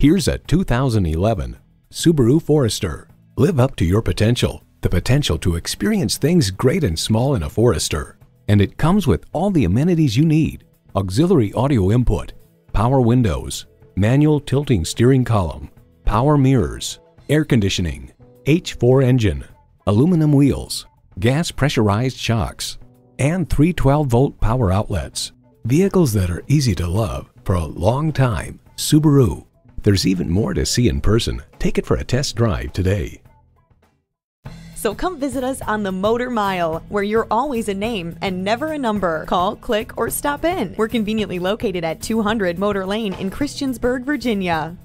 Here's a 2011 Subaru Forester. Live up to your potential, the potential to experience things great and small in a Forester. And it comes with all the amenities you need. Auxiliary audio input, power windows, manual tilting steering column, power mirrors, air conditioning, H4 engine, aluminum wheels, gas pressurized shocks, and three 12-volt power outlets. Vehicles that are easy to love for a long time. Subaru. There's even more to see in person. Take it for a test drive today. So come visit us on the Motor Mile, where you're always a name and never a number. Call, click, or stop in. We're conveniently located at 200 Motor Lane in Christiansburg, Virginia.